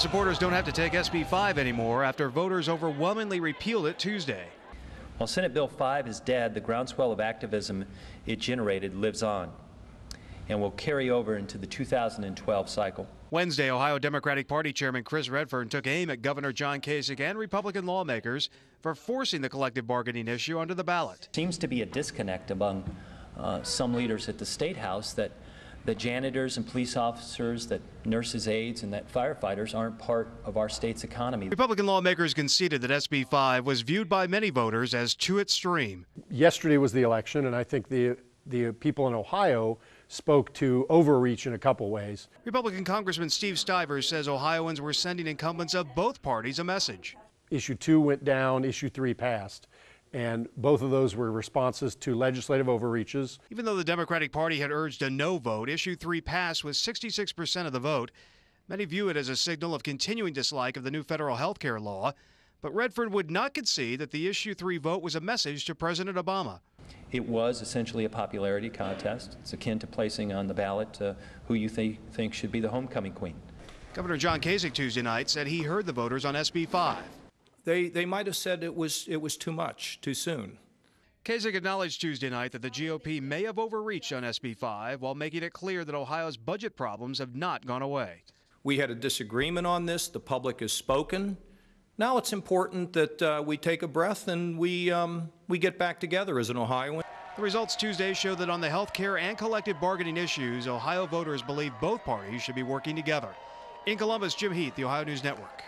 supporters don't have to take SB 5 anymore after voters overwhelmingly repealed it Tuesday. While Senate Bill 5 is dead, the groundswell of activism it generated lives on and will carry over into the 2012 cycle. Wednesday, Ohio Democratic Party Chairman Chris Redfern took aim at Governor John Kasich and Republican lawmakers for forcing the collective bargaining issue onto the ballot. Seems to be a disconnect among uh, some leaders at the State House that that janitors and police officers, that nurses, aides, and that firefighters aren't part of our state's economy. Republican lawmakers conceded that SB 5 was viewed by many voters as too extreme. Yesterday was the election, and I think the the people in Ohio spoke to overreach in a couple ways. Republican Congressman Steve Stivers says Ohioans were sending incumbents of both parties a message. Issue two went down, issue three passed. And both of those were responses to legislative overreaches. Even though the Democratic Party had urged a no vote, issue three passed with 66% of the vote. Many view it as a signal of continuing dislike of the new federal health care law. But Redfern would not concede that the issue three vote was a message to President Obama. It was essentially a popularity contest. It's akin to placing on the ballot uh, who you th- think should be the homecoming queen. Governor John Kasich Tuesday night said he heard the voters on SB 5. They, they might have said it was, it was too much, too soon. Kasich acknowledged Tuesday night that the GOP may have overreached on SB 5 while making it clear that Ohio's budget problems have not gone away. We had a disagreement on this. The public has spoken. Now it's important that uh, we take a breath and we, um, we get back together as an Ohioan. The results Tuesday show that on the health care and collective bargaining issues, Ohio voters believe both parties should be working together. In Columbus, Jim Heath, the Ohio News Network.